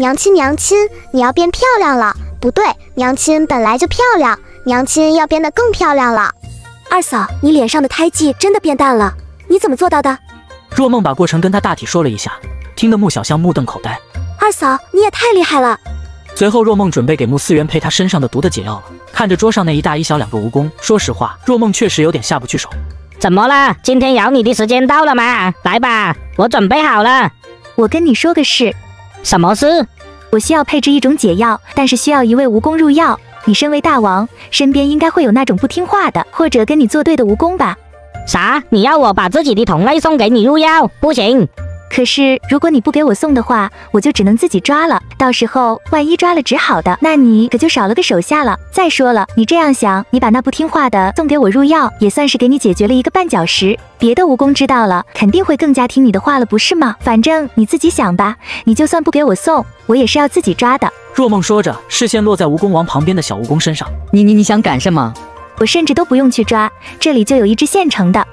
娘亲，娘亲，你要变漂亮了。不对，娘亲本来就漂亮，娘亲要变得更漂亮了。二嫂，你脸上的胎记真的变淡了，你怎么做到的？若梦把过程跟他大体说了一下，听得穆小香目瞪口呆。二嫂，你也太厉害了。随后，若梦准备给穆思源配他身上的毒的解药了。看着桌上那一大一小两个蜈蚣，说实话，若梦确实有点下不去手。怎么了？今天咬你的时间到了吗？来吧，我准备好了。我跟你说个事。什么事？我需要配置一种解药，但是需要一位蜈蚣入药。你身为大王，身边应该会有那种不听话的或者跟你作对的蜈蚣吧？啥？你要我把自己的同类送给你入药？不行。可是如果你不给我送的话，我就只能自己抓了。到时候万一抓了只好的，那你可就少了个手下了。再说了，你这样想，你把那不听话的送给我入药，也算是给你解决了一个绊脚石。别的蜈蚣知道了，肯定会更加听你的话了，不是吗？反正你自己想吧。你就算不给我送，我也是要自己抓的。若梦说着，视线落在蜈蚣王旁边的小蜈蚣身上。你你你想干什么？我甚至都不用去抓，这里就有一只现成的。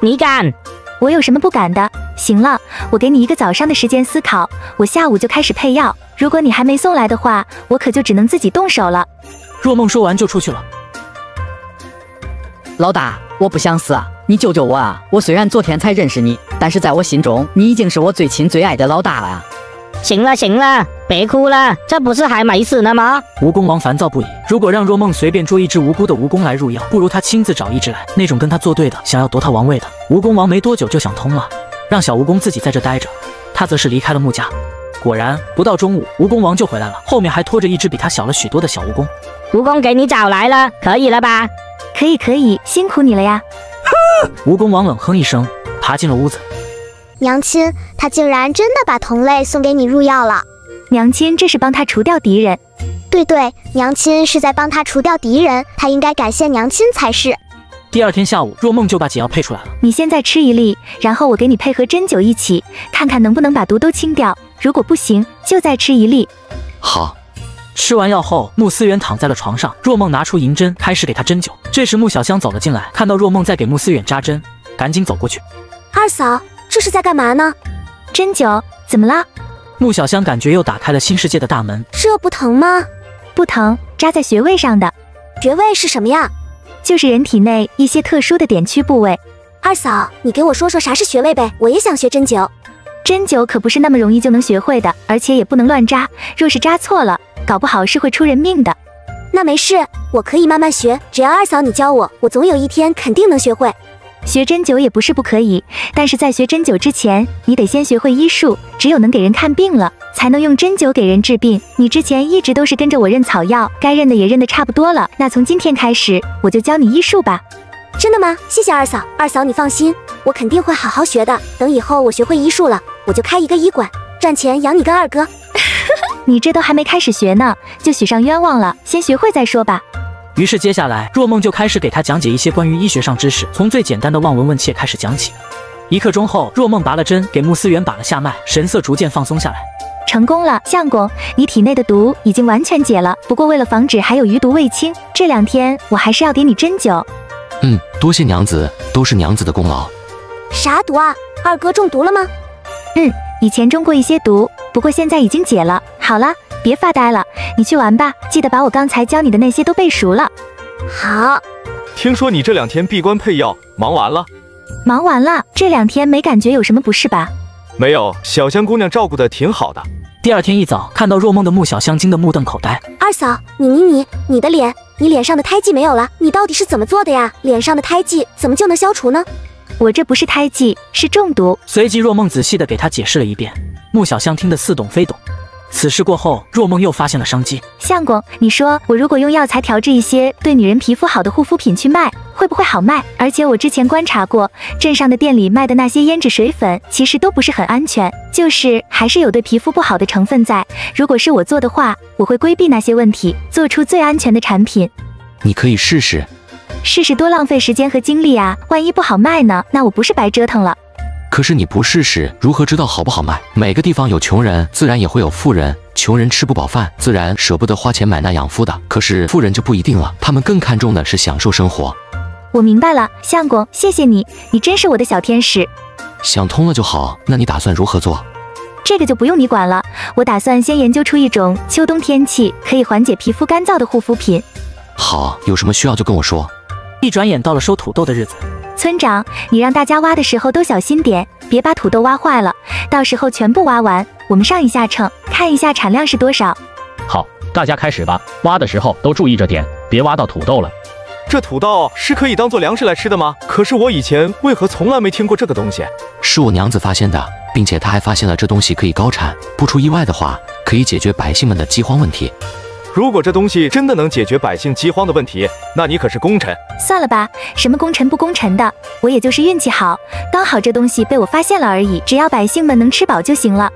你敢？我有什么不敢的？行了，我给你一个早上的时间思考，我下午就开始配药。如果你还没送来的话，我可就只能自己动手了。若梦说完就出去了。老大，我不想死啊，你救救我啊！我虽然昨天才认识你，但是在我心中，你已经是我最亲最爱的老大了啊。行了行了，别哭了，这不是还没死呢吗？蜈蚣王烦躁不已。如果让若梦随便捉一只无辜的蜈蚣来入药，不如他亲自找一只来，那种跟他作对的，想要夺他王位的。蜈蚣王没多久就想通了，让小蜈蚣自己在这待着，他则是离开了木家。果然，不到中午，蜈蚣王就回来了，后面还拖着一只比他小了许多的小蜈蚣。蜈蚣给你找来了，可以了吧？可以可以，辛苦你了呀。蜈蚣王冷哼一声，爬进了屋子。娘亲，他竟然真的把同类送给你入药了。娘亲，这是帮他除掉敌人。对对，娘亲是在帮他除掉敌人，他应该感谢娘亲才是。第二天下午，若梦就把解药配出来了。你现在吃一粒，然后我给你配合针灸一起，看看能不能把毒都清掉。如果不行，就再吃一粒。好。吃完药后，穆思远躺在了床上。若梦拿出银针，开始给他针灸。这时，穆小香走了进来，看到若梦在给穆思远扎针，赶紧走过去。二嫂。这是在干嘛呢？针灸怎么了？穆小香感觉又打开了新世界的大门。这不疼吗？不疼，扎在穴位上的。穴位是什么呀？就是人体内一些特殊的点区部位。二嫂，你给我说说啥是穴位呗？我也想学针灸。针灸可不是那么容易就能学会的，而且也不能乱扎。若是扎错了，搞不好是会出人命的。那没事，我可以慢慢学。只要二嫂你教我，我总有一天肯定能学会。学针灸也不是不可以，但是在学针灸之前，你得先学会医术。只有能给人看病了，才能用针灸给人治病。你之前一直都是跟着我认草药，该认的也认得差不多了。那从今天开始，我就教你医术吧。真的吗？谢谢二嫂。二嫂你放心，我肯定会好好学的。等以后我学会医术了，我就开一个医馆，赚钱养你跟二哥。你这都还没开始学呢，就许上冤枉了。先学会再说吧。于是接下来，若梦就开始给他讲解一些关于医学上知识，从最简单的望闻问切开始讲起。一刻钟后，若梦拔了针，给穆思远把了下脉，神色逐渐放松下来。成功了，相公，你体内的毒已经完全解了。不过为了防止还有余毒未清，这两天我还是要给你针灸。嗯，多谢娘子，都是娘子的功劳。啥毒啊？二哥中毒了吗？嗯，以前中过一些毒，不过现在已经解了。好了。别发呆了，你去玩吧，记得把我刚才教你的那些都背熟了。好。听说你这两天闭关配药，忙完了？忙完了，这两天没感觉有什么不适吧？没有，小香姑娘照顾的挺好的。第二天一早，看到若梦的穆小香惊得目瞪口呆。二嫂，你你你，你的脸，你脸上的胎记没有了，你到底是怎么做的呀？脸上的胎记怎么就能消除呢？我这不是胎记，是中毒。随即若梦仔细的给她解释了一遍，穆小香听得似懂非懂。此事过后，若梦又发现了商机。相公，你说我如果用药材调制一些对女人皮肤好的护肤品去卖，会不会好卖？而且我之前观察过，镇上的店里卖的那些胭脂水粉，其实都不是很安全，就是还是有对皮肤不好的成分在。如果是我做的话，我会规避那些问题，做出最安全的产品。你可以试试，试试多浪费时间和精力啊！万一不好卖呢？那我不是白折腾了？可是你不试试，如何知道好不好卖？每个地方有穷人，自然也会有富人。穷人吃不饱饭，自然舍不得花钱买那养肤的。可是富人就不一定了，他们更看重的是享受生活。我明白了，相公，谢谢你，你真是我的小天使。想通了就好。那你打算如何做？这个就不用你管了。我打算先研究出一种秋冬天气可以缓解皮肤干燥的护肤品。好，有什么需要就跟我说。一转眼到了收土豆的日子，村长，你让大家挖的时候都小心点，别把土豆挖坏了。到时候全部挖完，我们上一下秤，看一下产量是多少。好，大家开始吧。挖的时候都注意着点，别挖到土豆了。这土豆是可以当做粮食来吃的吗？可是我以前为何从来没听过这个东西？是我娘子发现的，并且她还发现了这东西可以高产，不出意外的话，可以解决百姓们的饥荒问题。如果这东西真的能解决百姓饥荒的问题，那你可是功臣。算了吧，什么功臣不功臣的，我也就是运气好，刚好这东西被我发现了而已。只要百姓们能吃饱就行了。